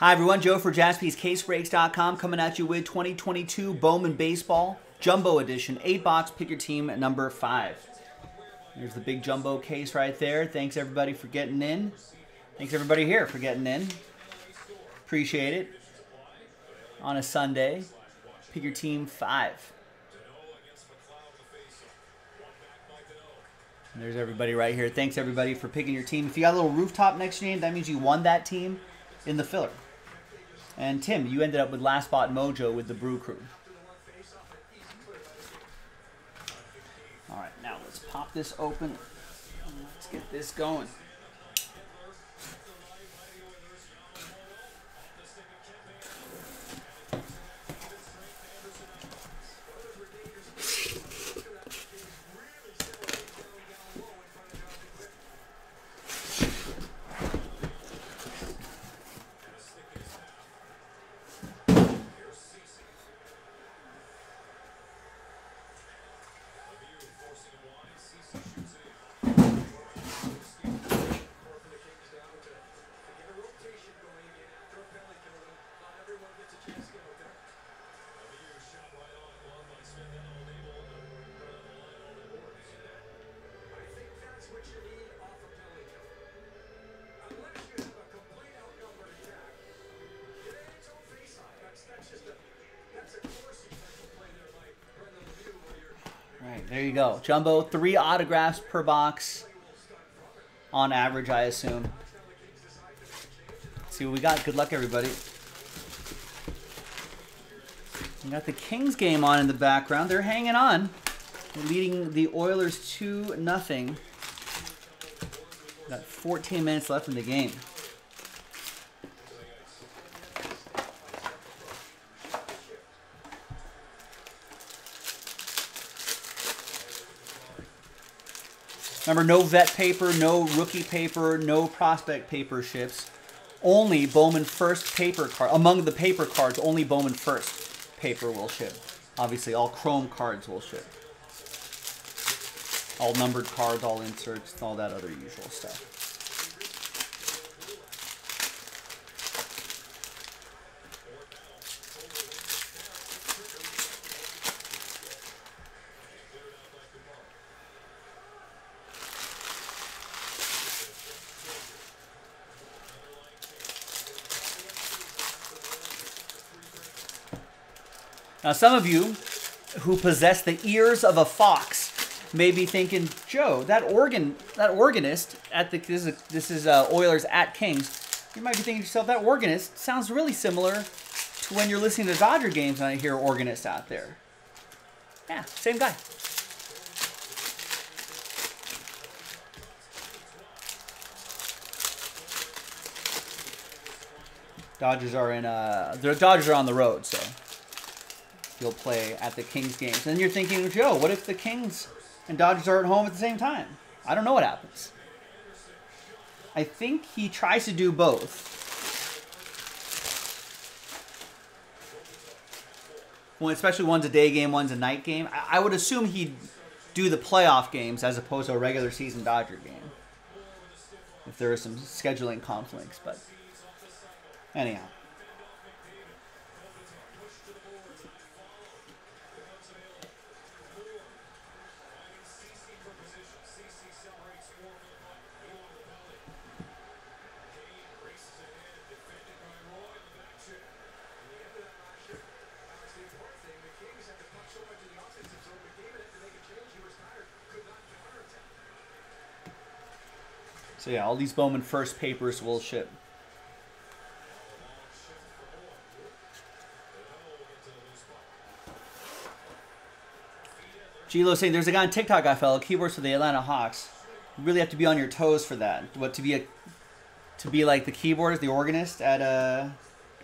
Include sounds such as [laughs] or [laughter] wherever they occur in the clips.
Hi, everyone. Joe for jaspyscasebreaks.com coming at you with 2022 Bowman Baseball Jumbo Edition. Eight box, pick your team at number five. There's the big jumbo case right there. Thanks, everybody, for getting in. Thanks, everybody here, for getting in. Appreciate it. On a Sunday, pick your team five. And there's everybody right here. Thanks, everybody, for picking your team. If you got a little rooftop next to your name, that means you won that team in the filler. And Tim, you ended up with Last Spot Mojo with the Brew Crew. All right, now let's pop this open. Let's get this going. Go. Jumbo, three autographs per box on average, I assume. Let's see what we got. Good luck, everybody. We got the Kings game on in the background. They're hanging on. Leading the Oilers 2 nothing. Got 14 minutes left in the game. Remember, no vet paper, no rookie paper, no prospect paper ships. Only Bowman first paper card. Among the paper cards, only Bowman first paper will ship. Obviously, all chrome cards will ship. All numbered cards, all inserts, all that other usual stuff. Now, some of you who possess the ears of a fox may be thinking, Joe, that organ, that organist at the this is this is uh, Oilers at Kings. You might be thinking to yourself, that organist sounds really similar to when you're listening to Dodger games and I hear organist out there. Yeah, same guy. Dodgers are in uh the Dodgers are on the road, so you'll play at the Kings games. And you're thinking, Joe, what if the Kings and Dodgers are at home at the same time? I don't know what happens. I think he tries to do both. Well, especially one's a day game, one's a night game. I, I would assume he'd do the playoff games as opposed to a regular season Dodger game. If there are some scheduling conflicts, but anyhow. So yeah, all these Bowman first papers will ship. Gilo saying there's a guy on TikTok I follow, keyboards for the Atlanta Hawks. You really have to be on your toes for that. What to be a to be like the keyboardist, the organist at a,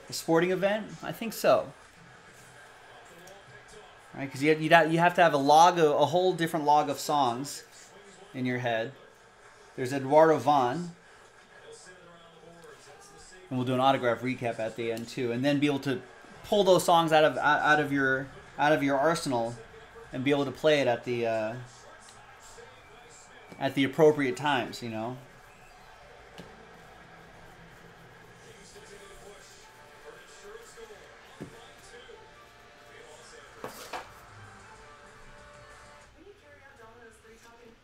a sporting event? I think so. Right, because you you you have to have a log, of, a whole different log of songs in your head. There's Eduardo Vaughn. And we'll do an autograph recap at the end too, and then be able to pull those songs out of out of your out of your arsenal, and be able to play it at the uh, at the appropriate times. You know.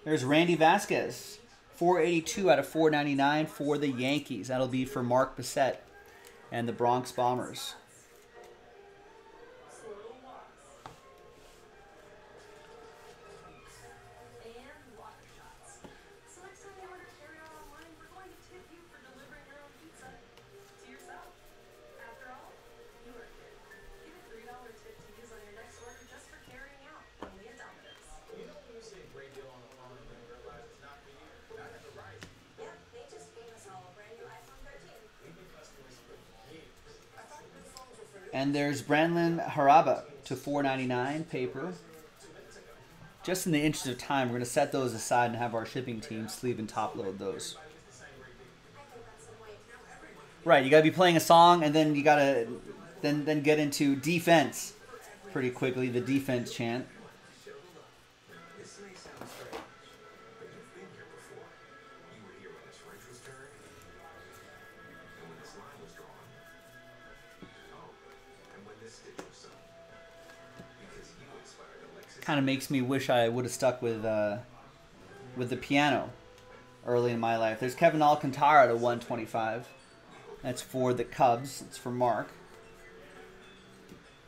There's Randy Vasquez. 482 out of 499 for the Yankees. That'll be for Mark Bissett and the Bronx Bombers. There's Brandon Haraba to 4.99 paper. Just in the interest of time, we're going to set those aside and have our shipping team sleeve and top load those. Right, you got to be playing a song and then you got to then then get into defense pretty quickly, the defense chant. Kind of makes me wish I would have stuck with uh, with the piano early in my life. There's Kevin Alcantara to 125. That's for the Cubs. It's for Mark.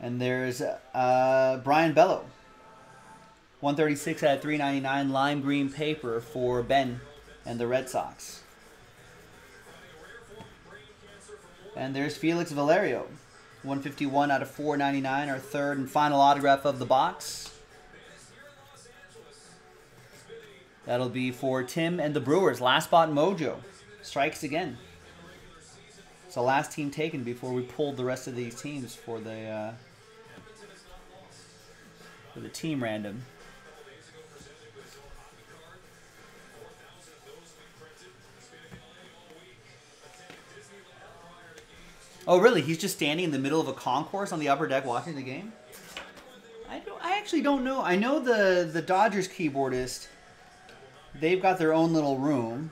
And there's uh, Brayan Bello. 136 out of 399 lime green paper for Ben and the Red Sox. And there's Felix Valerio. 151 out of 499, our third and final autograph of the box. That'll be for Tim and the Brewers. Last spot mojo. Strikes again. It's the last team taken before we pulled the rest of these teams for the uh, for the team random. Oh, really? He's just standing in the middle of a concourse on the upper deck watching the game? I don't. I actually don't know. I know the the Dodgers keyboardist they've got their own little room.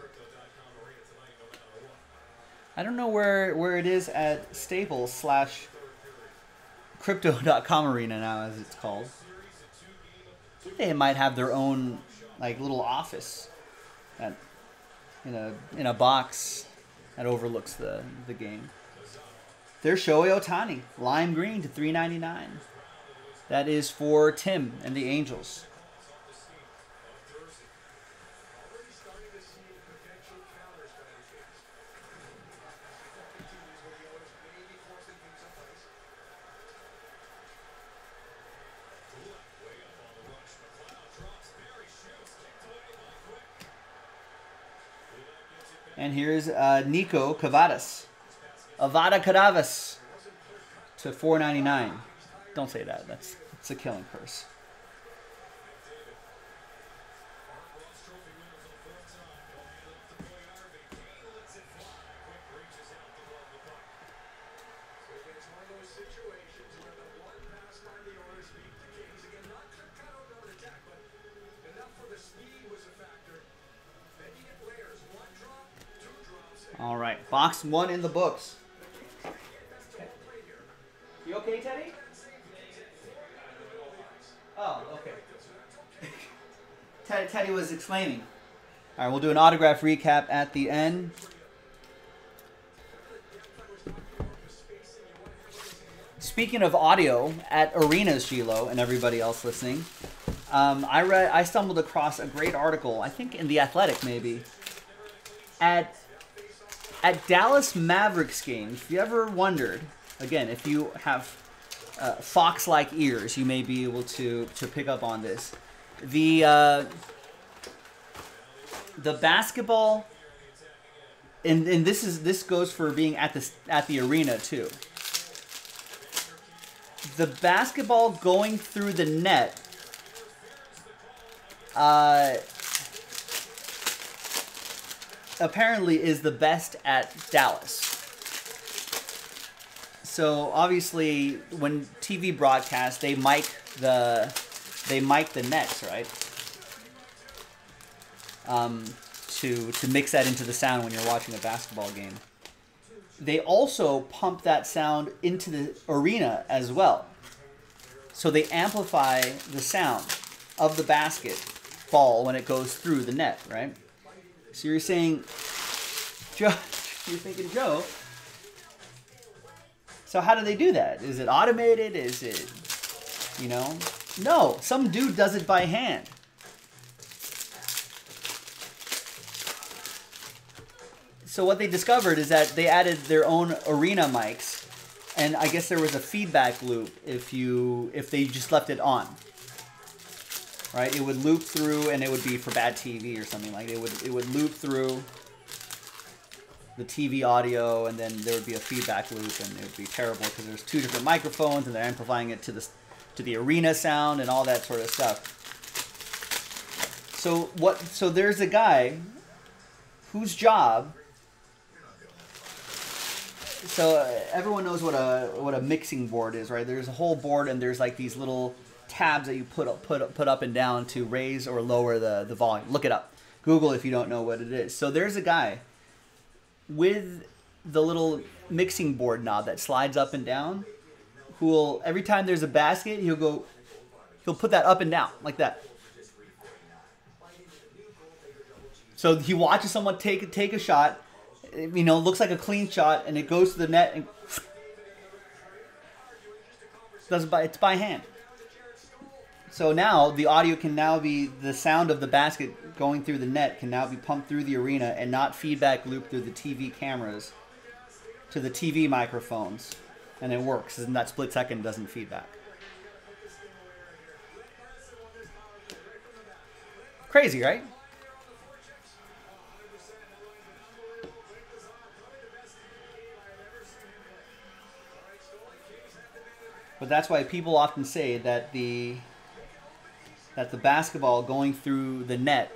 I don't know where where it is at Staples slash Crypto.com Arena now, as it's called. I think they might have their own like little office, at, in a in a box that overlooks the the game. There's Shohei Ohtani, lime green to 3.99. That is for Tim and the Angels. And here's uh, Niko Kavadas. Avada Kedavras to 4.99. Don't say that. That's it's a killing curse. Box one in the books. You okay, Teddy? Oh, okay. [laughs] Teddy, Teddy was explaining. All right, we'll do an autograph recap at the end. Speaking of audio, at Arenas, Gilo, and everybody else listening, um, I read, I stumbled across a great article. I think in the Athletic, maybe, at at Dallas Mavericks games, if you ever wondered, again, if you have uh, fox-like ears, you may be able to to pick up on this. The uh, the basketball, and and this is this goes for being at the at the arena too. The basketball going through the net. Uh, apparently is the best at Dallas. So obviously, when TV broadcast, they mic the they mic the nets, right? Um, to to mix that into the sound when you're watching a basketball game. They also pump that sound into the arena as well. So they amplify the sound of the basket ball when it goes through the net, right? So you're saying, Joe, [laughs] you're thinking, Joe, so how do they do that? Is it automated? Is it, you know? No, some dude does it by hand. So what they discovered is that they added their own arena mics, and I guess there was a feedback loop if you if they just left it on. Right, it would loop through, and it would be for bad TV or something like it would it would loop through the TV audio, and then there would be a feedback loop, and it would be terrible because there's two different microphones, and they're amplifying it to the to the arena sound and all that sort of stuff. So what? So there's a guy whose job so uh, everyone knows what a what a mixing board is, right? There's a whole board, and there's like these little tabs that you put up, put up, put up and down to raise or lower the the volume. Look it up. Google if you don't know what it is. So there's a guy with the little mixing board knob that slides up and down. Who will every time there's a basket, he'll go, he'll put that up and down like that. So he watches someone take take a shot you know, looks like a clean shot, and it goes to the net and does by it's by hand. So now the audio can now be the sound of the basket going through the net can now be pumped through the arena and not feedback loop through the TV cameras to the TV microphones, and it works. And that split second doesn't feedback. Crazy, right? But that's why people often say that the that the basketball going through the net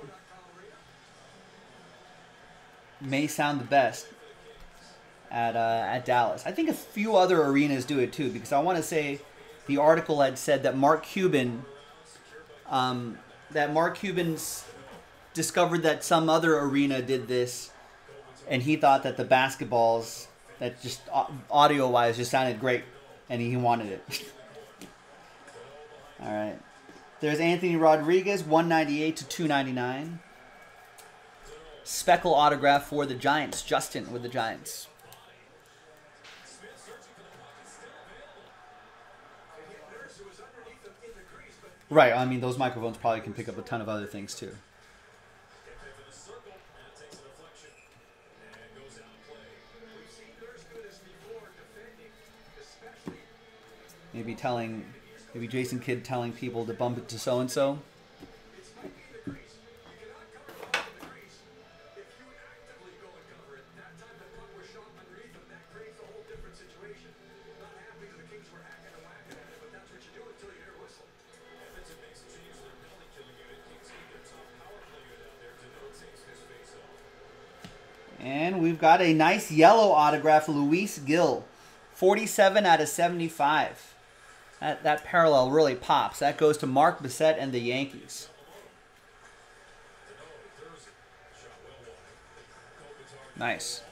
may sound the best at uh, at Dallas. I think a few other arenas do it too because I want to say the article had said that Mark Cuban um, that Mark Cuban's discovered that some other arena did this and he thought that the basketballs that just audio wise just sounded great and he wanted it. [laughs] All right. There's Anthony Rodriguez, 198 to 299. Speckle autograph for the Giants. Justin with the Giants. Right. I mean, those microphones probably can pick up a ton of other things too. Maybe telling, maybe Jason Kidd telling people to bump it to so and so. And we've got a nice yellow autograph, Luis Gil. 47 out of 75. That, that parallel really pops. That goes to Mark Bissett and the Yankees. Nice.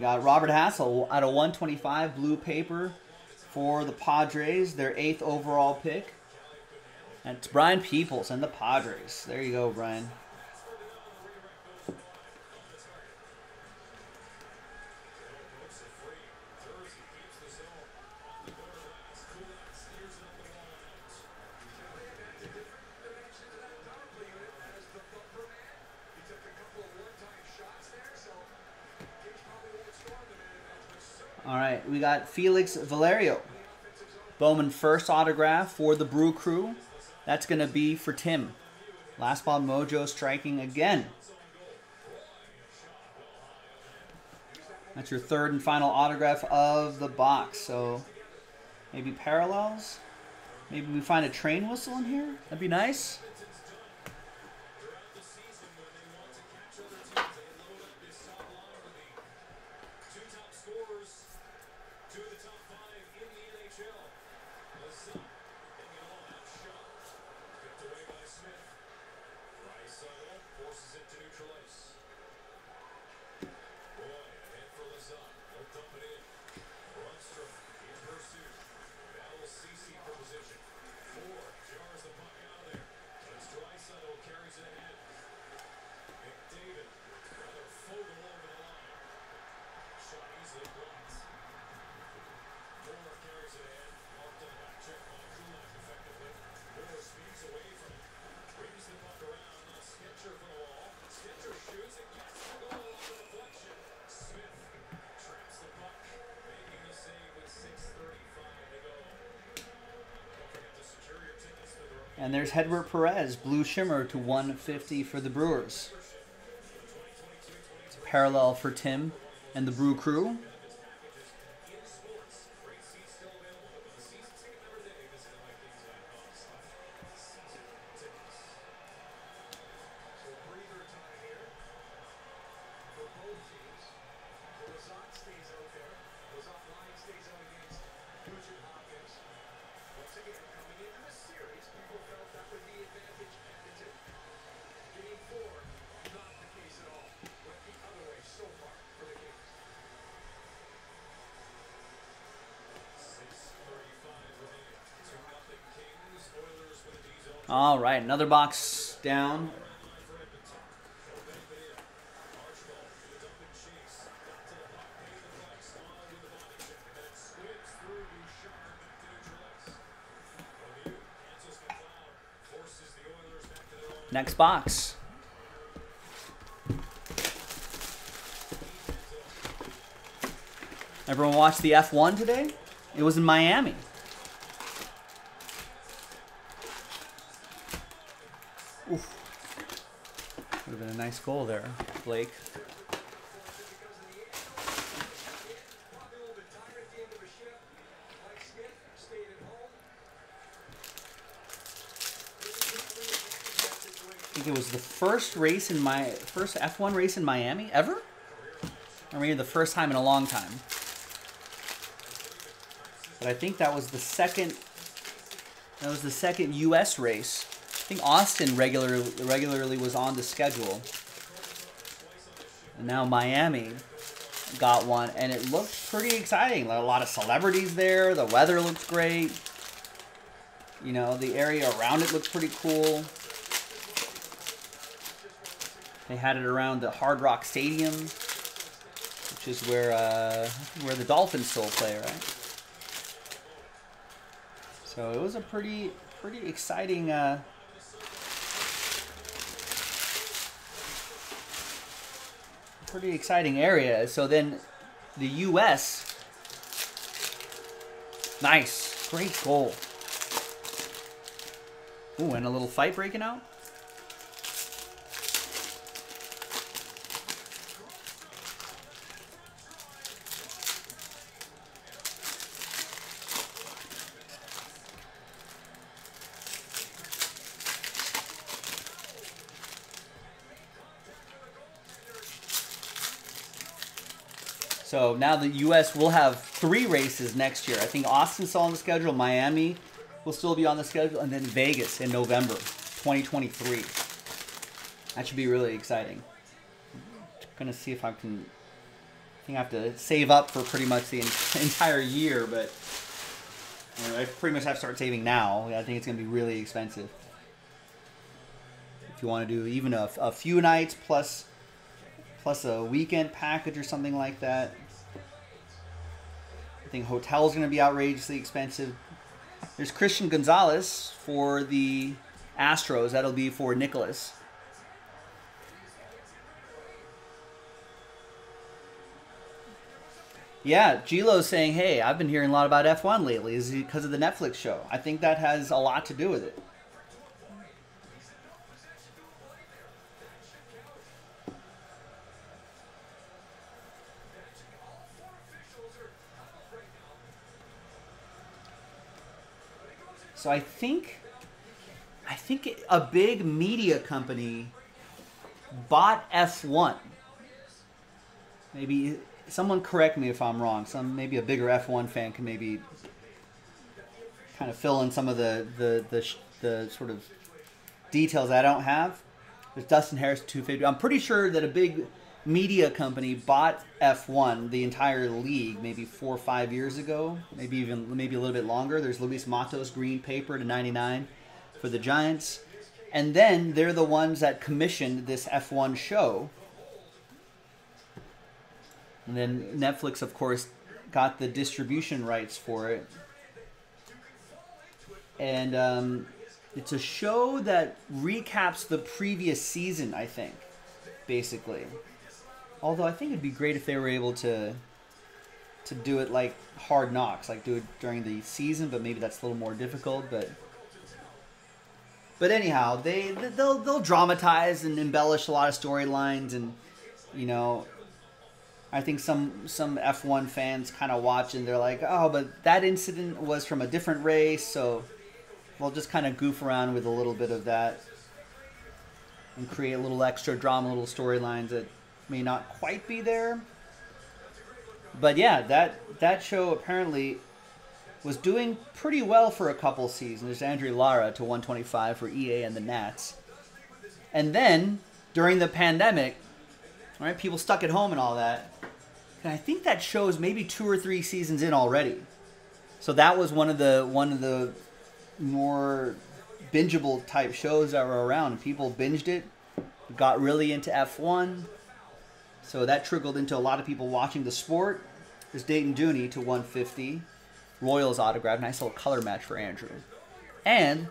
Got Robert Hassell out of 125 blue paper for the Padres, their eighth overall pick. That's Brian Peoples and the Padres. There you go, Brian. All right, we got Felix Valerio. Bowman first autograph for the Brew Crew. That's going to be for Tim. Last ball mojo striking again. That's your third and final autograph of the box. So maybe parallels. Maybe we find a train whistle in here. That'd be nice. And there's Hedbert Perez, Blue Shimmer to 150 for the Brewers. It's a parallel for Tim and the Brew Crew. All right, another box down. Next box. Everyone watched the F1 today? It was in Miami. Would have been a nice goal there, Blake. I think it was the first race in my first F1 race in Miami ever. I mean, the first time in a long time. But I think that was the second. That was the second U.S. race think Austin regular, regularly was on the schedule. And now Miami got one, and it looked pretty exciting. A lot of celebrities there. The weather looked great. You know, the area around it looked pretty cool. They had it around the Hard Rock Stadium, which is where uh, where the Dolphins still play, right? So it was a pretty pretty exciting uh, pretty exciting area. So then the U.S. Nice. Great goal. Ooh, and a little fight breaking out. So now the U.S. will have three races next year. I think Austin's still on the schedule. Miami will still be on the schedule. And then Vegas in November 2023. That should be really exciting. Gonna see if I can. I think I have to save up for pretty much the [laughs] entire year, but you know, I pretty much have to start saving now. I think it's gonna be really expensive. If you want to do even a, a few nights plus plus a weekend package or something like that. I think hotel's going to be outrageously expensive. There's Christian Gonzalez for the Astros. That'll be for Nicholas. Yeah, Gilo's saying, hey, I've been hearing a lot about F1 lately. Is because of the Netflix show? I think that has a lot to do with it. So I think, I think a big media company bought F1. Maybe someone correct me if I'm wrong. Some maybe a bigger F1 fan can maybe kind of fill in some of the the the, the sort of details I don't have. There's Dustin Harris 250. I'm pretty sure that a big media company bought F1, the entire league, maybe four or five years ago, maybe even maybe a little bit longer. There's Luis Matos green paper to 99 for the Giants, and then they're the ones that commissioned this F1 show. And then Netflix, of course, got the distribution rights for it. And um, it's a show that recaps the previous season, I think, basically. Although I think it'd be great if they were able to to do it like Hard Knocks, like do it during the season, but maybe that's a little more difficult. But but anyhow, they they'll they'll dramatize and embellish a lot of storylines, and you know, I think some some F1 fans kind of watch and they're like, oh, but that incident was from a different race, so we'll just kind of goof around with a little bit of that and create a little extra drama, little storylines that may not quite be there. But yeah, that that show apparently was doing pretty well for a couple seasons. Andry Lara to 125 for EA and the Nats. And then during the pandemic, right, people stuck at home and all that. And I think that shows maybe two or three seasons in already. So that was one of the one of the more bingeable type shows that were around. People binged it, got really into F1, so that trickled into a lot of people watching the sport. There's Dayton Dooney to 150. Royals autograph. Nice little color match for Andrew. And,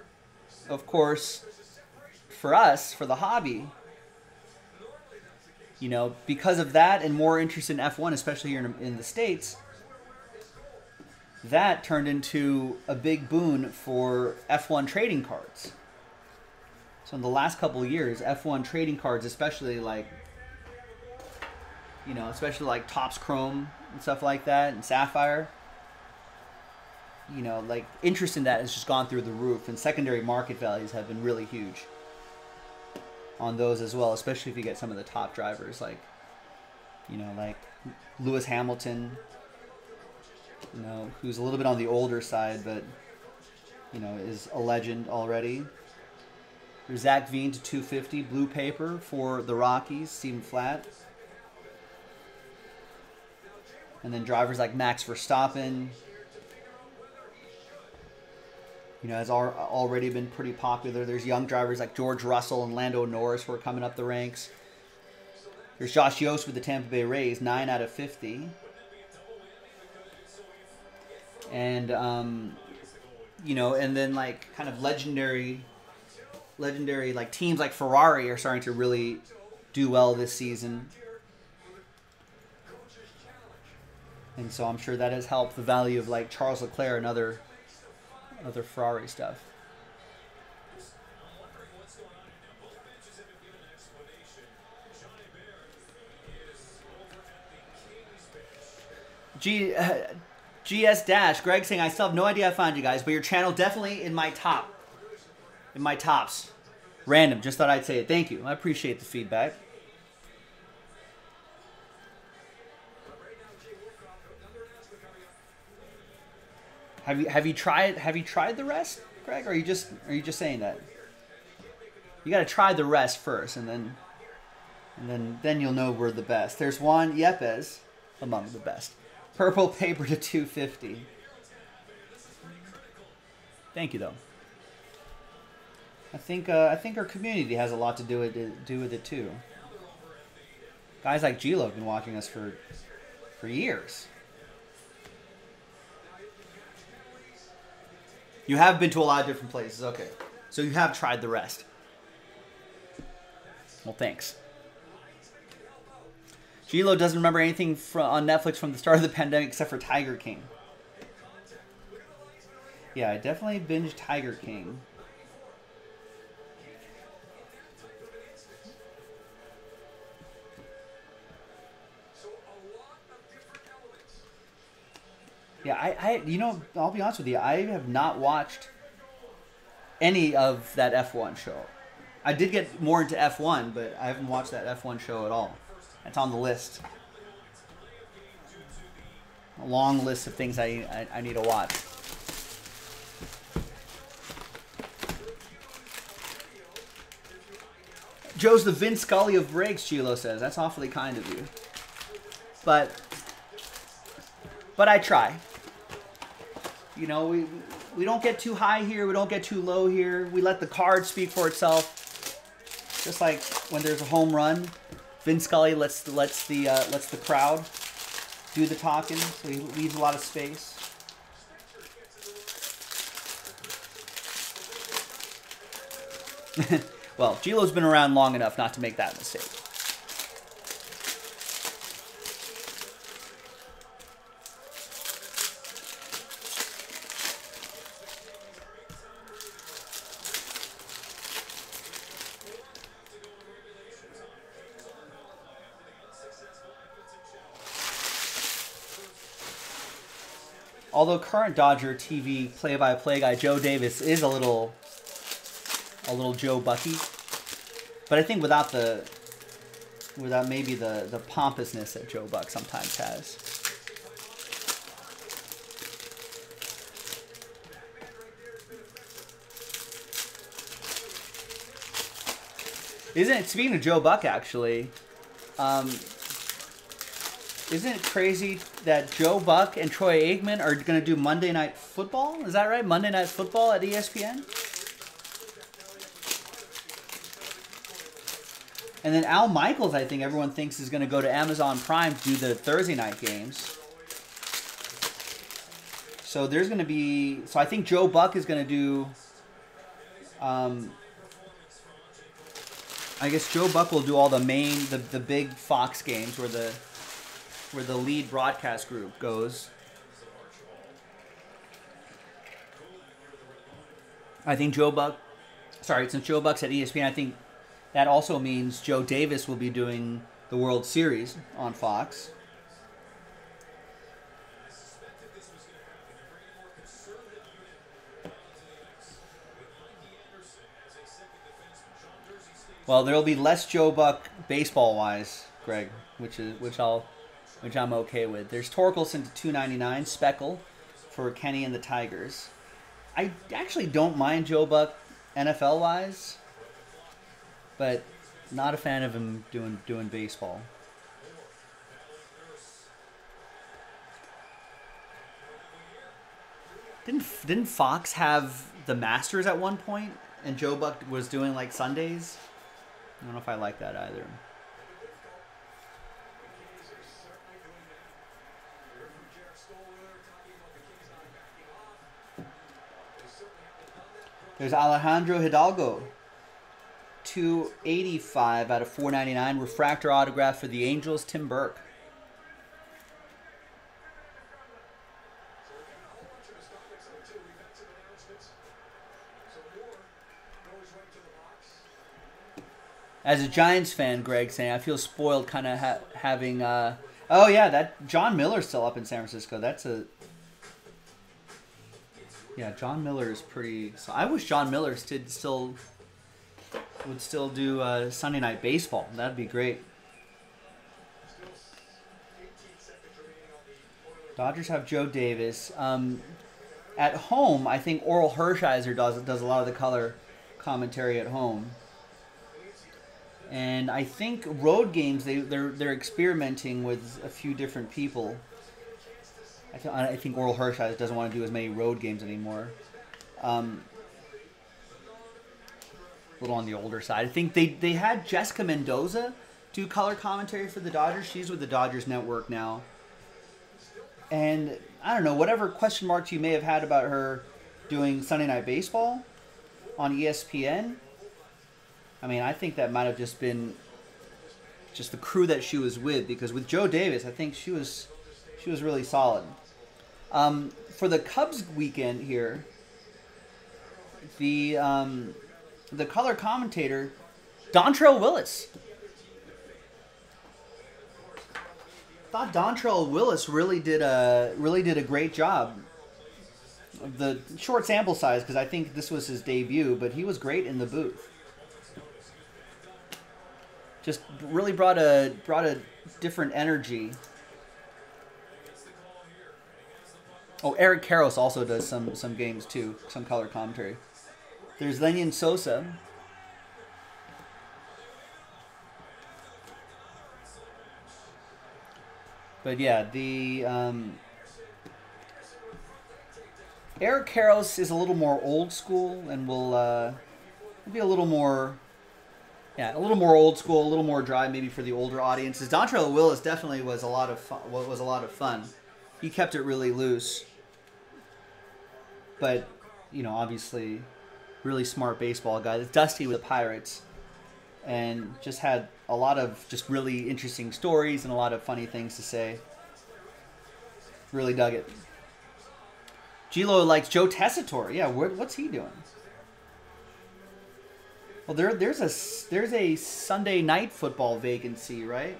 of course, for us, for the hobby, you know, because of that and more interest in F1, especially here in, in the States, that turned into a big boon for F1 trading cards. So in the last couple of years, F1 trading cards, especially like you know, especially like Topps Chrome and stuff like that, and Sapphire. You know, like interest in that has just gone through the roof, and secondary market values have been really huge on those as well, especially if you get some of the top drivers like, you know, like Lewis Hamilton, you know, who's a little bit on the older side, but you know, is a legend already. There's Zach Veen to 250, blue paper for the Rockies, Stephen Flatt. And then drivers like Max Verstappen, you know, has already been pretty popular. There's young drivers like George Russell and Lando Norris who are coming up the ranks. There's Josh Yost with the Tampa Bay Rays, 9 out of 50. And, um, you know, and then like kind of legendary, legendary like teams like Ferrari are starting to really do well this season. And so I'm sure that has helped the value of like Charles Leclerc and other other Ferrari stuff. G, uh, GS Dash, Greg saying, I still have no idea I found you guys, but your channel definitely in my top. In my tops. Random, just thought I'd say it. Thank you. I appreciate the feedback. Have you have you tried have you tried the rest, Greg? Or are you just are you just saying that? You got to try the rest first, and then and then then you'll know we're the best. There's Juan Yepez among the best. Purple paper to 250. Thank you though. I think uh, I think our community has a lot to do with it, do with it too. Guys like Gilo have been watching us for for years. You have been to a lot of different places. Okay. So you have tried the rest. Well, thanks. Gilo doesn't remember anything from, on Netflix from the start of the pandemic except for Tiger King. Yeah, I definitely binged Tiger King. Yeah, I, I, you know, I'll be honest with you, I have not watched any of that F1 show. I did get more into F1, but I haven't watched that F1 show at all. It's on the list. A long list of things I, I, I need to watch. Joe's the Vince Scully of breaks, Chilo says. That's awfully kind of you. But but I try. You know, we we don't get too high here, we don't get too low here. We let the card speak for itself. Just like when there's a home run, Vin Scully lets lets the uh, lets the crowd do the talking, so he leaves a lot of space. [laughs] well, Gilo's been around long enough not to make that mistake. Although current Dodger TV play-by-play guy Joe Davis is a little a little Joe Bucky. But I think without the without maybe the the pompousness that Joe Buck sometimes has. Isn't it speaking of Joe Buck actually? Um, isn't it crazy that Joe Buck and Troy Aikman are going to do Monday Night Football? Is that right? Monday Night Football at ESPN? And then Al Michaels, I think everyone thinks is going to go to Amazon Prime to do the Thursday night games. So there's going to be. So I think Joe Buck is going to do. Um, I guess Joe Buck will do all the main, the, the big Fox games where the where the lead broadcast group goes. I think Joe Buck, sorry, since Joe Buck's at ESPN, I think that also means Joe Davis will be doing the World Series on Fox. Well, there'll be less Joe Buck baseball wise, Greg, which is which I'll which I'm okay with. There's Torkelson to 299, Speckle for Kenny and the Tigers. I actually don't mind Joe Buck NFL wise but not a fan of him doing doing baseball. Didn't didn't Fox have the Masters at one point, and Joe Buck was doing like Sundays? I don't know if I like that either. There's Alejandro Hidalgo 285 out of 499. Refractor autograph for the Angels, Tim Burke. As a Giants fan, Greg saying I feel spoiled, kind of ha having. Uh, oh yeah, that Jon Miller's still up in San Francisco. That's a. Yeah, Jon Miller is pretty. So I wish Jon Miller did still would still do uh, Sunday night baseball. That'd be great. Dodgers have Joe Davis. Um, at home, I think Orel Hershiser does does a lot of the color commentary at home. And I think road games they they're they're experimenting with a few different people. I, th- I think Orel Hershiser doesn't want to do as many road games anymore. Um, a little on the older side. I think they, they had Jessica Mendoza do color commentary for the Dodgers. She's with the Dodgers Network now. And I don't know, whatever question marks you may have had about her doing Sunday Night Baseball on ESPN, I mean, I think that might have just been just the crew that she was with because with Joe Davis, I think she was she was really solid. Um, for the Cubs weekend here, the um, the color commentator, Dontrelle Willis. Thought Dontrelle Willis really did a really did a great job. The short sample size because I think this was his debut, but he was great in the booth. Just really brought a brought a different energy. Oh, Eric Karros also does some some games too, some color commentary. There's Lenyn Sosa. But yeah, the um, Eric Karros is a little more old school and will uh, be a little more yeah, a little more old school, a little more dry, maybe for the older audiences. Dontrelle Willis definitely was a lot of fun, was a lot of fun. He kept it really loose, but you know, obviously, really smart baseball guy. Dusty with the Pirates, and just had a lot of just really interesting stories and a lot of funny things to say. Really dug it. Gilo likes Joe Tessitore. Yeah, what's he doing? Well, there, there's a there's a Sunday night football vacancy, right?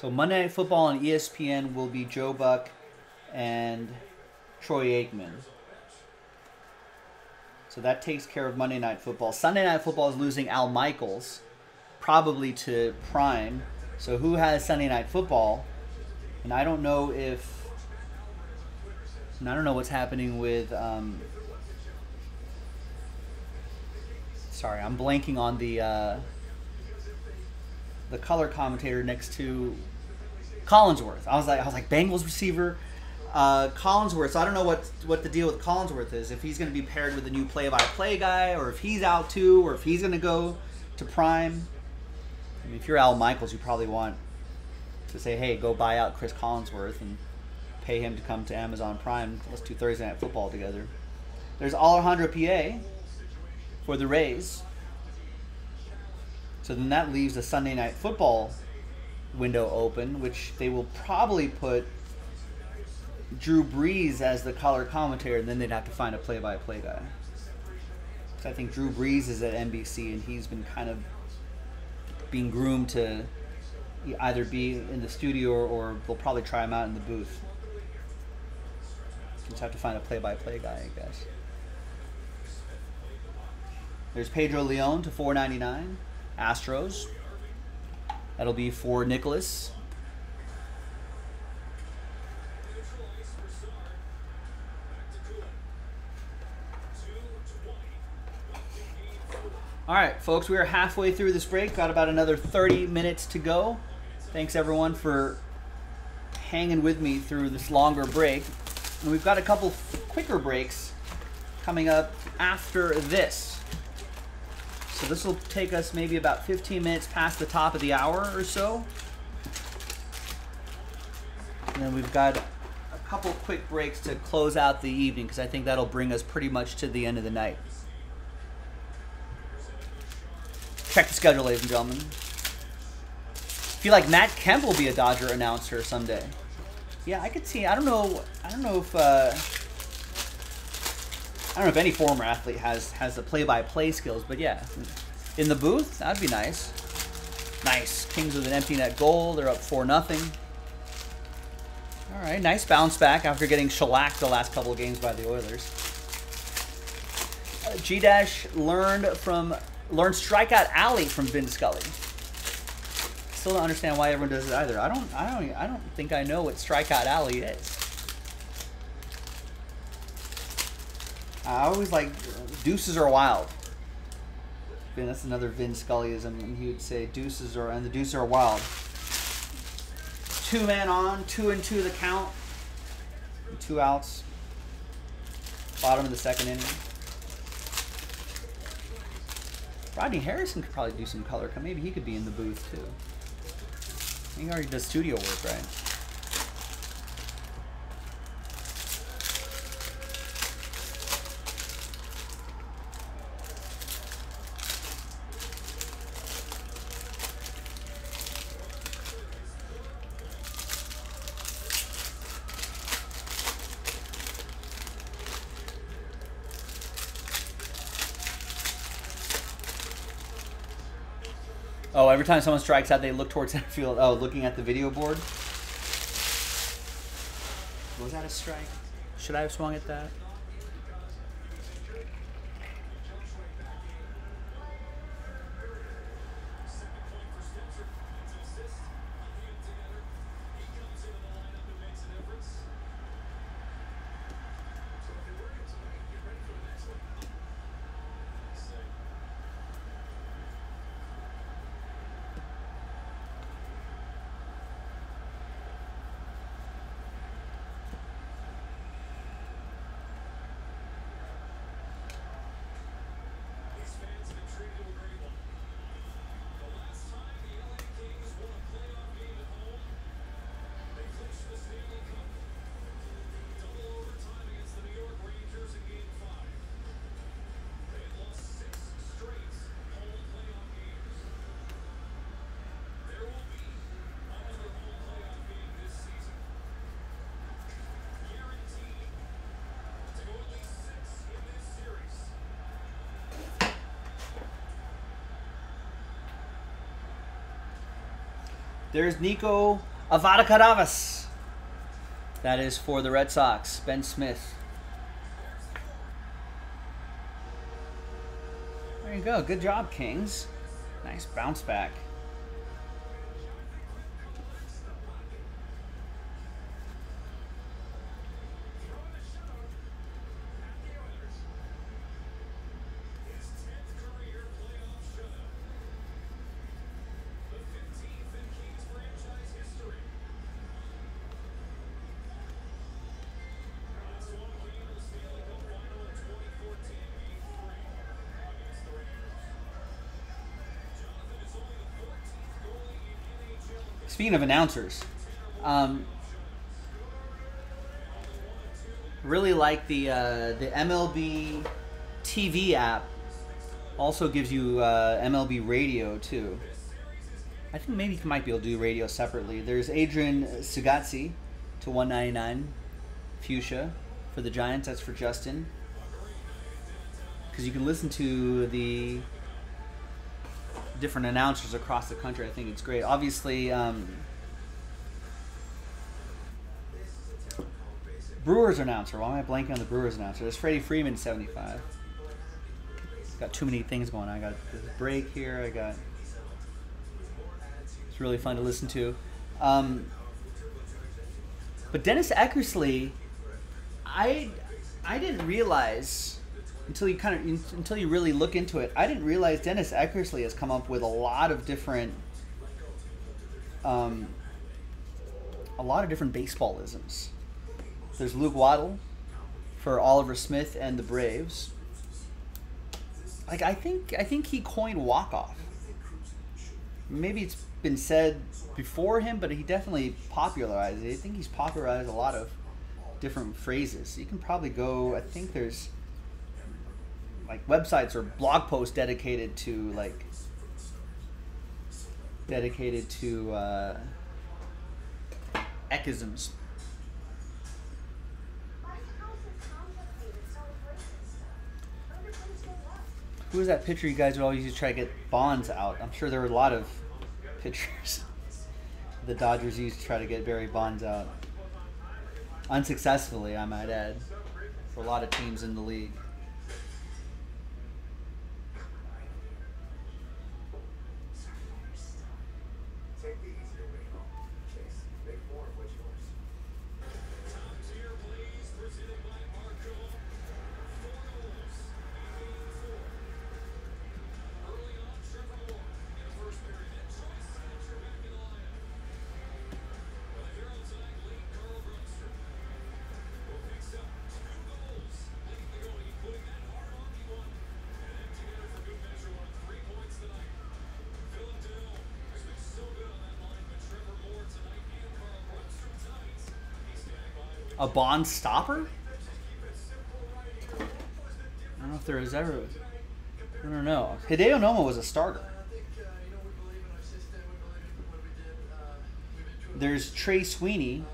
So Monday Night Football on ESPN will be Joe Buck and Troy Aikman. So that takes care of Monday Night Football. Sunday Night Football is losing Al Michaels, probably to Prime. So who has Sunday Night Football? And I don't know if. And I don't know what's happening with. Um, sorry, I'm blanking on the uh, the color commentator next to Collinsworth. I was like, I was like Bengals receiver, uh, Collinsworth. So I don't know what what the deal with Collinsworth is. If he's going to be paired with a new play-by-play guy, or if he's out too, or if he's going to go to Prime. I mean, if you're Al Michaels, you probably want to say, hey, go buy out Chris Collinsworth and pay him to come to Amazon Prime. Let's do Thursday Night Football together. There's Alejandro Pie for the Rays. So then that leaves the Sunday Night Football window open, which they will probably put Drew Brees as the color commentator, and then they'd have to find a play-by-play guy. So I think Drew Brees is at NBC, and he's been kind of being groomed to either be in the studio or, or they'll probably try him out in the booth. Just have to find a play-by-play guy, I guess. There's Pedro Leon to 4.99, Astros. That'll be for Nicholas. All right, folks, we are halfway through this break. Got about another 30 minutes to go. Thanks, everyone, for hanging with me through this longer break. And we've got a couple quicker breaks coming up after this. So this will take us maybe about 15 minutes past the top of the hour or so. And then we've got a couple quick breaks to close out the evening because I think that'll bring us pretty much to the end of the night. Check the schedule, ladies and gentlemen. I feel like Matt Kemp will be a Dodger announcer someday. Yeah, I could see. I don't know. I don't know if. Uh, I don't know if any former athlete has has the play-by-play skills, but yeah, in the booth, that'd be nice. Nice. Kings with an empty net goal. They're up four nothing. All right, nice bounce back after getting shellacked the last couple of games by the Oilers. Uh, G Dash learned from learned strikeout alley from Vin Scully. Still don't understand why everyone does it either. I don't. I don't. I don't think I know what strikeout alley is. I always like deuces are wild. Vin, that's another Vin Scullyism, and he would say deuces are and the deuces are wild. Two men on, two and two the count, two outs. Bottom of the second inning. Rodney Harrison could probably do some color. Maybe he could be in the booth too. He already does studio work, right? Oh, every time someone strikes out, they look towards [laughs] center field. Oh, looking at the video board. Was that a strike? Should I have swung at that? There's Nico Avadakaravas. That is for the Red Sox. Ben Smith. There you go. Good job, Kings. Nice bounce back. Speaking of announcers, um, really like the uh, the MLB TV app. Also gives you uh, MLB Radio too. I think maybe you might be able to do radio separately. There's Adrian Sugastey to 199, Fuchsia for the Giants. That's for Justin. Because you can listen to the different announcers across the country. I think it's great. Obviously, um, Brewers announcer. Why am I blanking on the Brewers announcer? There's Freddie Freeman, 75. Got too many things going on. I got this break here. I got. It's really fun to listen to. Um, but Dennis Eckersley, I I didn't realize until you kind of until you really look into it. I didn't realize Dennis Eckersley has come up with a lot of different um, a lot of different baseballisms. There's Luke Waddell for Oliver Smith and the Braves. Like I think I think he coined walk off. Maybe it's been said before him, but he definitely popularized it. I think he's popularized a lot of different phrases. You can probably go. I think there's like websites or blog posts dedicated to like dedicated to uh, echisms. Who was that pitcher you guys would always use to try to get Bonds out? I'm sure there were a lot of pitchers [laughs] the Dodgers used to try to get Barry Bonds out. Unsuccessfully, I might add, for a lot of teams in the league. A bond stopper? I don't know if there is ever. I don't know. Hideo Nomo was a starter. There's Trey Sweeney,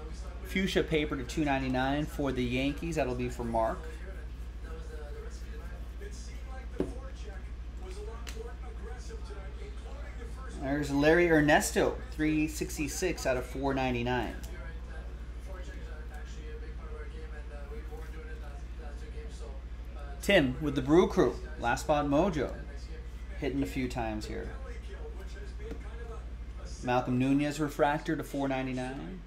fuchsia paper to 2.99 for the Yankees. That'll be for Mark. There's Larry Ernesto, 366 out of 499. Tim with the Brew Crew, Last Spot Mojo, hitting a few times here. Malcolm Nunez refractor to 499.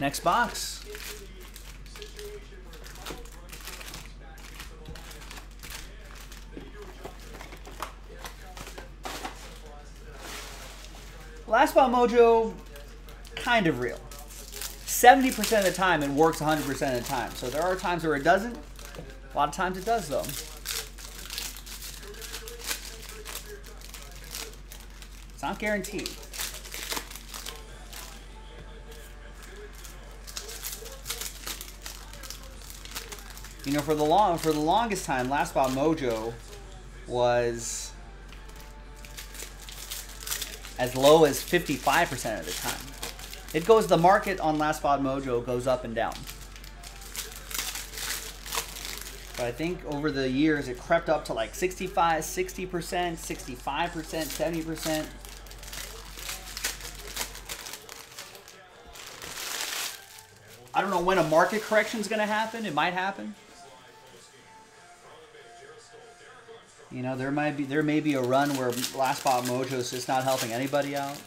Next box. Last Spot Mojo, kind of real. 70% of the time, it works 100% of the time. So there are times where it doesn't. A lot of times it does, though. It's not guaranteed. You know, for the long for the longest time, Last Spot Mojo was as low as 55% of the time. It goes, the market on Last Spot Mojo goes up and down. But I think over the years it crept up to like 65, 60%, 65%, 70%. I don't know when a market correction is going to happen. It might happen. You know, there might be there may be a run where Last Spot Mojo is just not helping anybody out.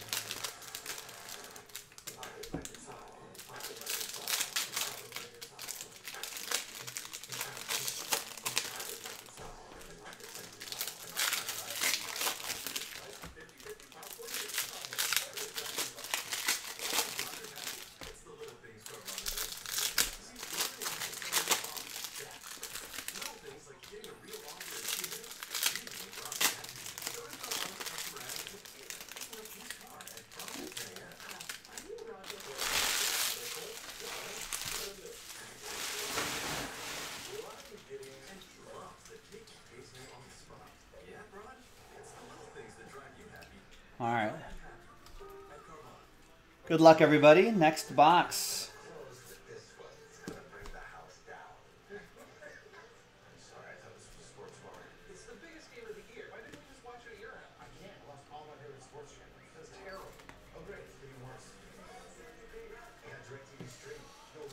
All right. Good luck, everybody. Next box.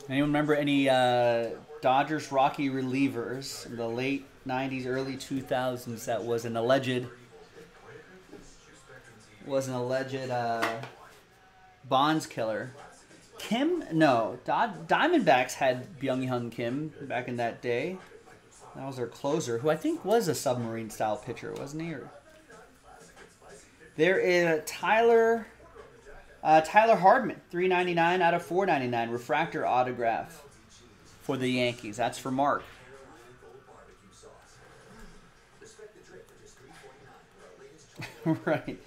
Anyone remember any uh, Dodgers Rocky relievers in the late 90s, early 2000s that was an alleged was an alleged uh, Bonds killer. Kim? No. Diamondbacks had Byung Hyun Kim back in that day. That was their closer, who I think was a submarine style pitcher, wasn't he? Or... There is Tyler uh, Tyler Hardman, three ninety nine out of four ninety nine refractor autograph for the Yankees. That's for Mark. [laughs] right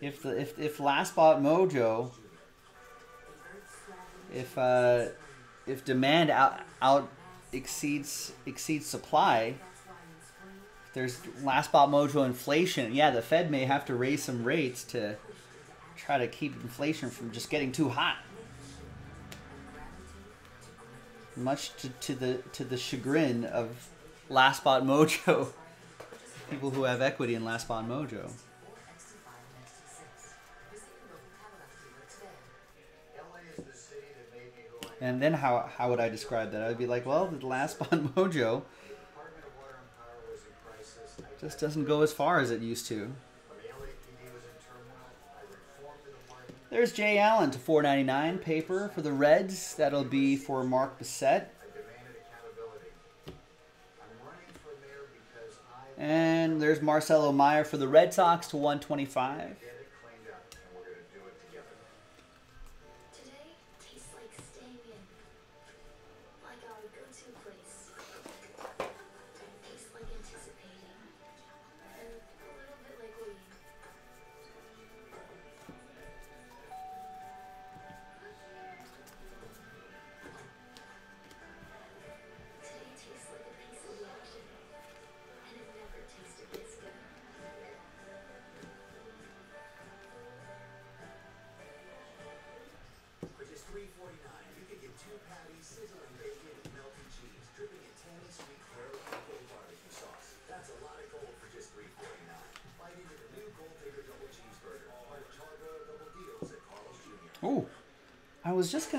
if the if if last spot mojo if uh if demand out out exceeds exceeds supply there's last spot mojo inflation. Yeah the fed may have to raise some rates to try to keep inflation from just getting too hot. Much to, to the to the chagrin of last spot mojo [laughs] people who have equity in last spot mojo And then how how would I describe that? I'd be like, well, the last [laughs] Bond Mojo just doesn't go as far as it used to. There's Jay Allen to 4.99 paper for the Reds. That'll be for Mark Bissett. And there's Marcelo Meyer for the Red Sox to 125.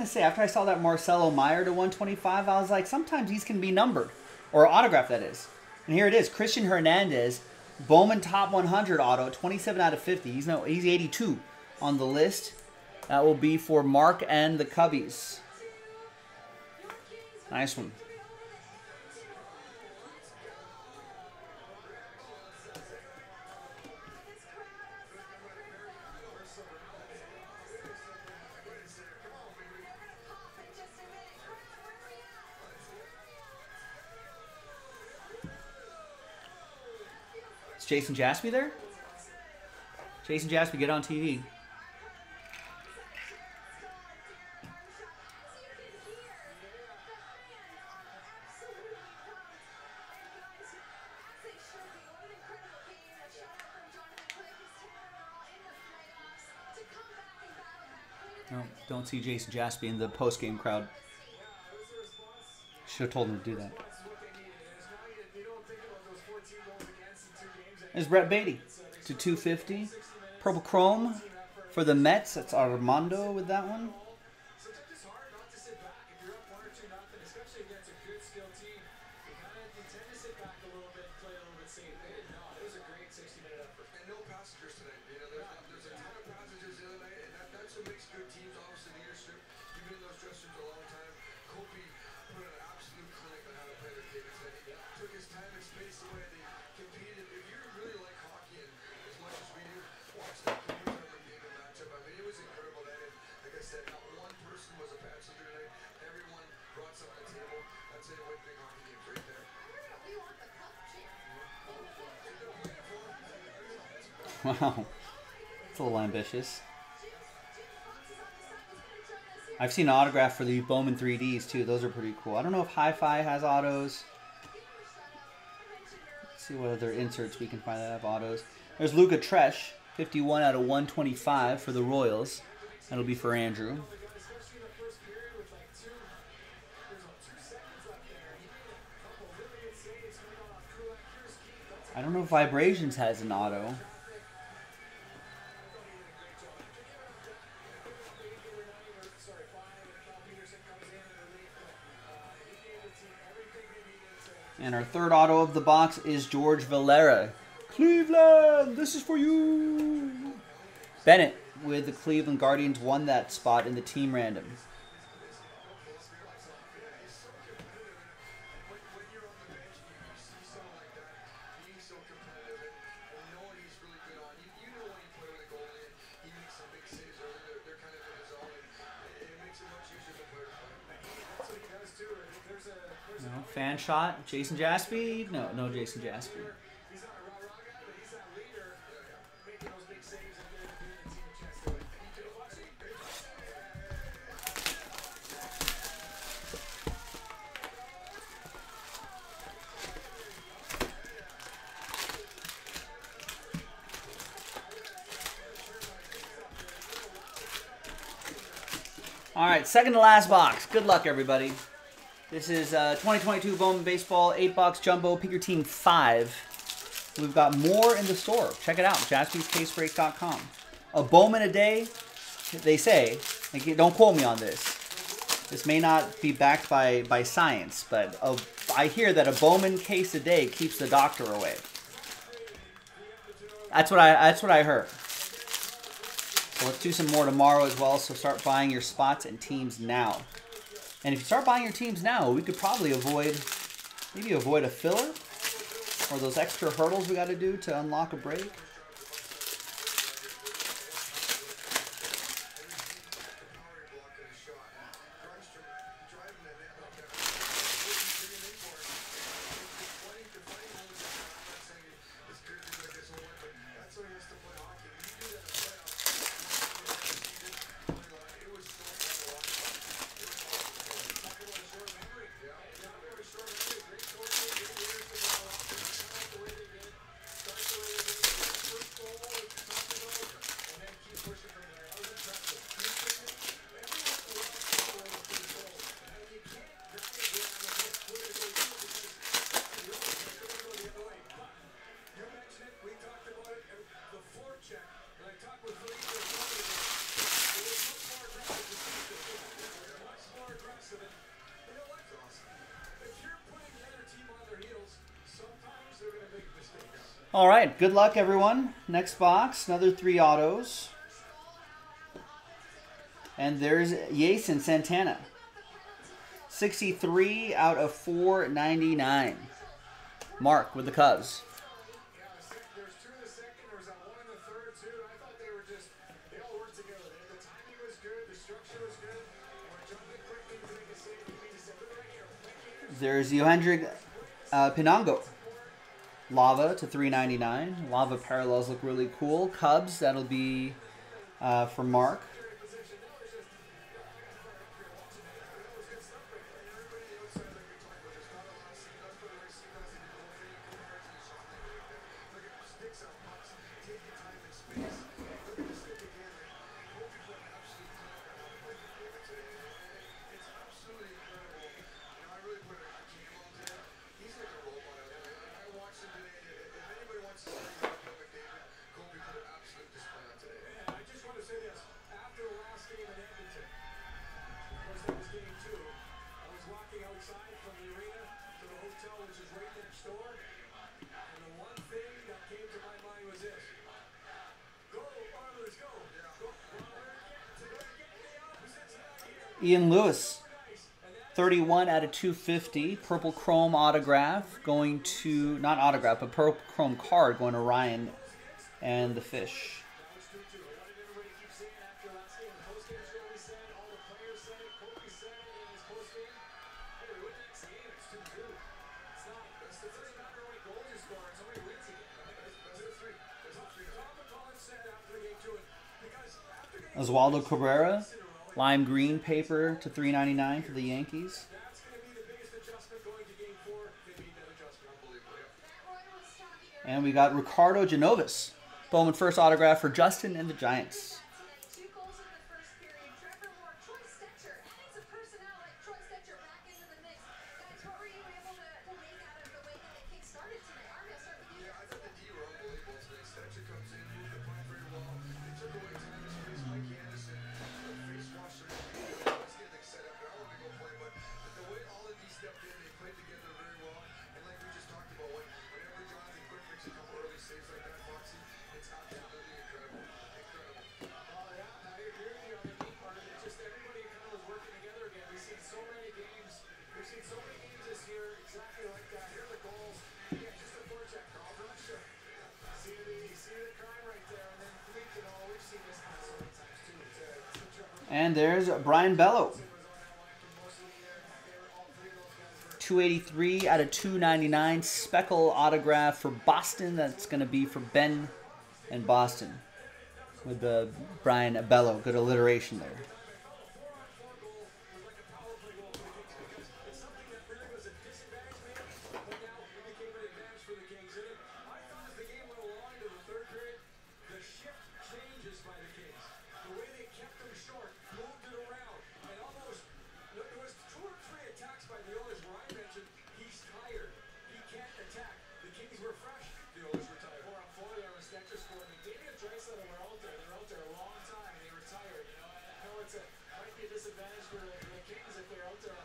Gonna say after I saw that Marcelo Meyer to 125, I was like, sometimes these can be numbered or autographed. That is, and here it is: Cristian Hernandez, Bowman Top 100 auto, 27 out of 50. He's no, he's 82 on the list. That will be for Mark and the Cubbies. Nice one. Jason Jaspi there? Jason Jaspi, get on TV. No, don't see Jason Jaspi in the post game crowd. Should have told him to do that. There's Brett Baty to 250. Purple Chrome for the Mets. That's Armando with that one. Wow. It's a little ambitious. I've seen an autograph for the Bowman 3Ds too. Those are pretty cool. I don't know if Hi-Fi has autos. Let's see what other inserts we can find that have autos. There's Luca Tresh, 51 out of 125 for the Royals. That'll be for Andrew. I don't know if Vibrations has an auto. And our third auto of the box is George Valera. Cleveland, this is for you. Bennett with the Cleveland Guardians won that spot in the team random. No, fan shot. Jason Jaspi? No, no Jason Jaspi. Second to last box. Good luck, everybody. This is uh, 2022 Bowman Baseball 8 box jumbo. Pick your team 5. We've got more in the store. Check it out. JaspysCaseBreak.com. A Bowman a day, they say. Don't quote me on this. This may not be backed by, by science, but a, I hear that a Bowman case a day keeps the doctor away. That's what I that's what I heard. Let's do some more tomorrow as well. So start buying your spots and teams now. And if you start buying your teams now, we could probably avoid, maybe avoid a filler or those extra hurdles we got to do to unlock a break. All right, good luck, everyone. Next box, another three autos. And there's Yeison Santana. 63 out of 499. Mark with the Cubs. There's Yohendrick uh, Pinango. Lava to 399. Lava parallels look really cool. Cubs, that'll be uh, for Mark. Ian Lewis, 31 out of 250. Purple Chrome autograph going to, not autograph, but purple chrome card going to Ryan and the Fish. Oswaldo Cabrera, lime green paper to 3.99 for the Yankees. And we got Ricardo Genovés, Bowman first autograph for Justin and the Giants. There's Brayan Bello. 283 out of 299 speckle autograph for Boston. That's going to be for Ben and Boston with the Brayan Bello. Good alliteration there. for the, the Kings if they're out there.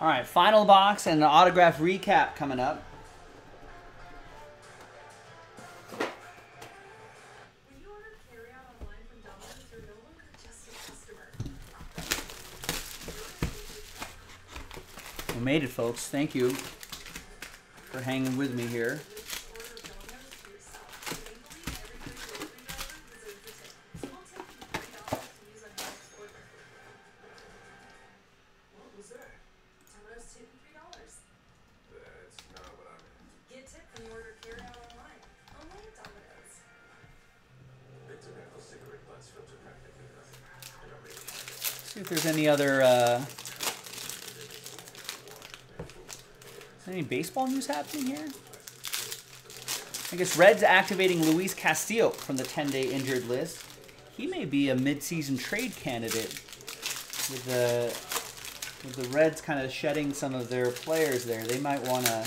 All right, final box and an autograph recap coming up. We made it, folks. Thank you for hanging with me here. Any other uh, any baseball news happening here. I guess Reds activating Luis Castillo from the 10-day injured list. He may be a midseason trade candidate with the with the Reds kind of shedding some of their players there. They might want to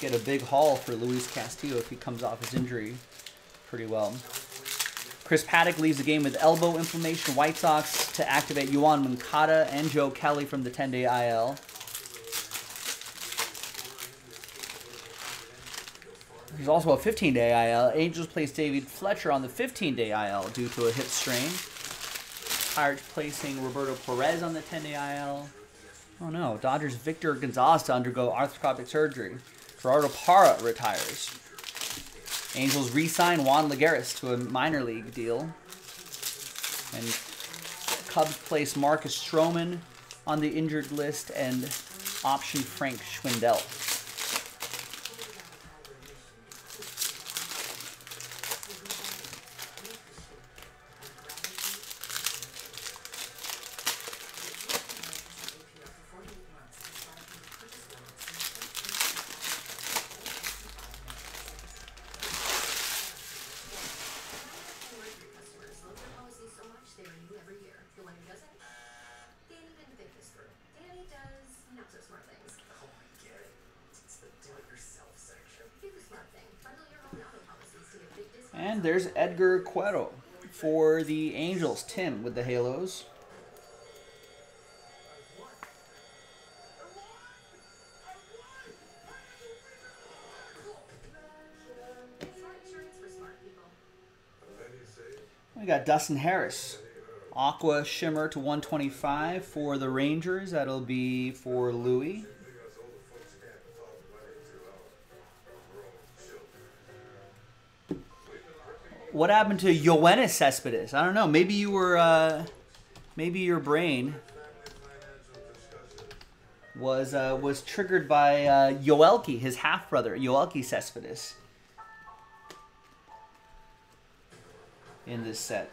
get a big haul for Luis Castillo if he comes off his injury pretty well. Chris Paddack leaves the game with elbow inflammation. White Sox to activate Yoan Moncada and Joe Kelly from the 10-day IL. There's also a 15-day IL. Angels place David Fletcher on the 15-day IL due to a hip strain. Pirates placing Roberto Perez on the 10-day IL. Oh no, Dodgers Victor Gonzalez to undergo arthroscopic surgery. Gerardo Parra retires. Angels re-sign Juan Lagares to a minor league deal. And Cubs place Marcus Stroman on the injured list and option Frank Schwindel. And there's Edgar for the Angels. Tim with the Halos. We got Dustin Harris. Aqua Shimmer to 125 for the Rangers. That'll be for Louis. What happened to Yoenis Cespedes? I don't know. Maybe you were, uh, maybe your brain was uh, was triggered by uh, Yoelqui, his half brother, Yoelqui Cespedes, in this set.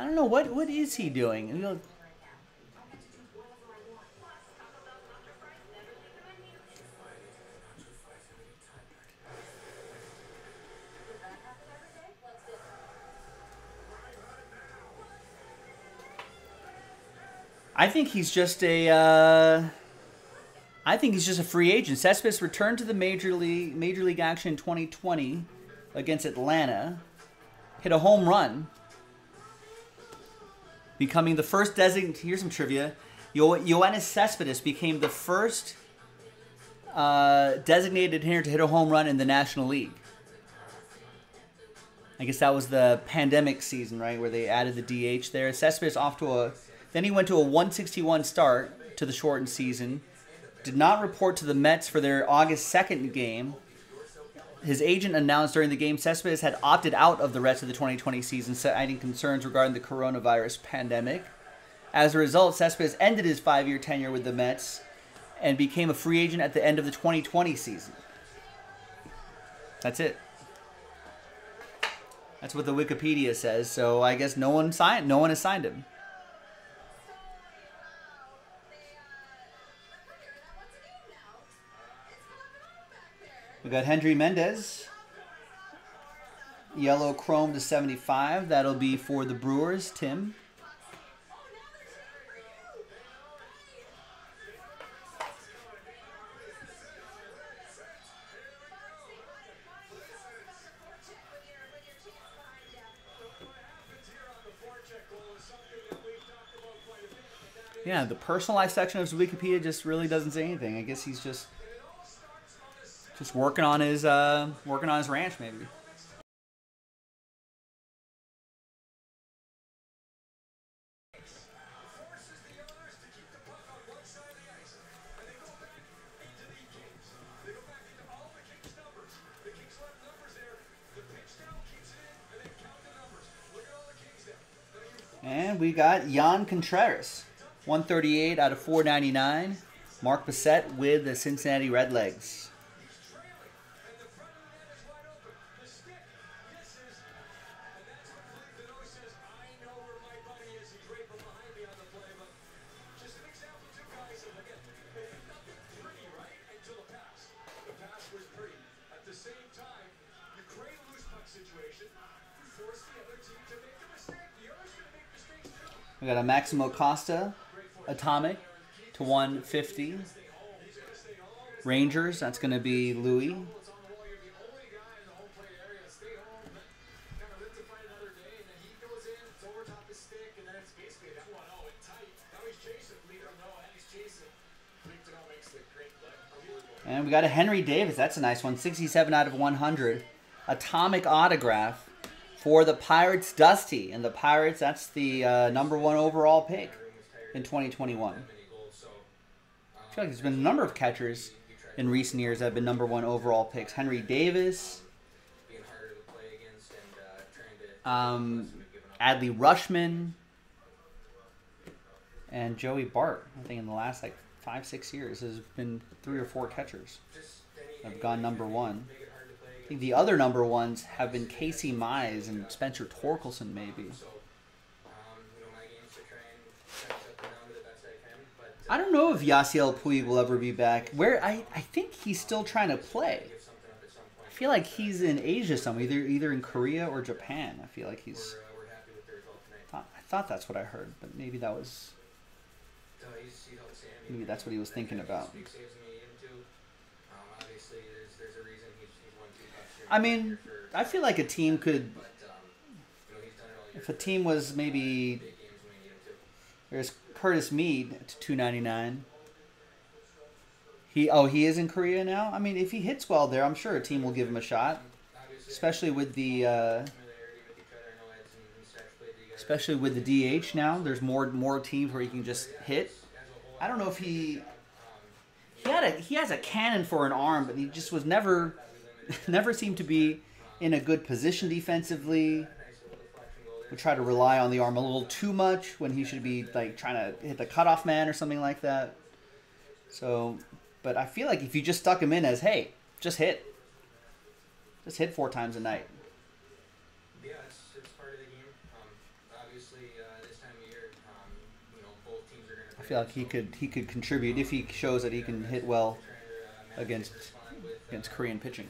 I don't know what what is he doing. You know, I think he's just a. Uh, I think he's just a free agent. Cespedes returned to the major league major league action in 2020 against Atlanta, hit a home run, becoming the first designated. Here's some trivia: Yo- Yoenis Cespedes became the first uh, designated hitter to hit a home run in the National League. I guess that was the pandemic season, right, where they added the DH there. Cespedes off to a then he went to a 161 start to the shortened season. Did not report to the Mets for their August 2nd game. His agent announced during the game Cespedes had opted out of the rest of the 2020 season, citing concerns regarding the coronavirus pandemic. As a result, Cespedes ended his five year tenure with the Mets and became a free agent at the end of the 2020 season. That's it. That's what the Wikipedia says. So I guess no one signed. No one has signed him. We got Hendry Mendez. Yellow chrome to 75. That'll be for the Brewers, Tim. Yeah, the personalized section of his Wikipedia just really doesn't say anything. I guess he's just just working on his uh, working on his ranch, maybe. And we got Jan Contreras, 138 out of 499. Mark Bissett with the Cincinnati Redlegs. Maximo Acosta Atomic to 150. Rangers, that's going to be Louis. And we got a Henry Davis. That's a nice one. 67 out of 100. Atomic autograph for the Pirates, Dusty. And the Pirates, that's the uh, number one overall pick in 2021. I feel like there's been a number of catchers in recent years that have been number one overall picks. Henry Davis, um, Adley Rutschman, and Joey Bart. I think in the last like five, six years, there's been three or four catchers that have gone number one think the other number ones have been Casey Mize and Spencer Torkelson, maybe. I don't know if Yasiel Puig will ever be back. Where I, I think he's still trying to play. I feel like he's in Asia somewhere, either either in Korea or Japan. I feel like he's. I thought that's what I heard, but maybe that was. Maybe that's what he was thinking about. I mean, I feel like a team could. If a team was maybe. There's Curtis Mead to two ninety nine. He oh he is in Korea now. I mean, if he hits well there, I'm sure a team will give him a shot, especially with the. Uh, especially with the DH now. There's more more teams where he can just hit. I don't know if he he had a he has a cannon for an arm, but he just was never [laughs] never seemed to be in a good position defensively. We try to rely on the arm a little too much when he should be like trying to hit the cutoff man or something like that. So, but I feel like if you just stuck him in as hey, just hit, just hit four times a night. Yeah, it's, it's part of the game. Um, obviously, uh, this time of year, um, you know, both teams are going to. I feel like he could he could contribute if he shows that he can hit well against against Korean pitching.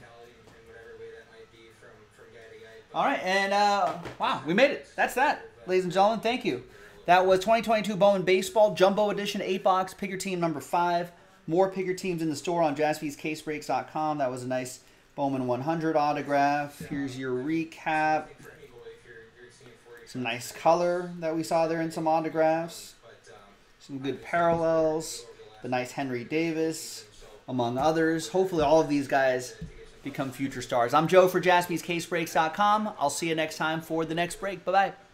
All right, and uh, wow, we made it. That's that, ladies and gentlemen. Thank you. That was 2022 Bowman Baseball Jumbo Edition 8 box, pick your team number 5. More pick your teams in the store on jaspyscasebreaks.com. That was a nice Bowman 100 autograph. Here's your recap. Some nice color that we saw there in some autographs. Some good parallels. The nice Henry Davis, among others. Hopefully, all of these guys become future stars. I'm Joe for jaspyscasebreaks.com. I'll see you next time for the next break. Bye bye.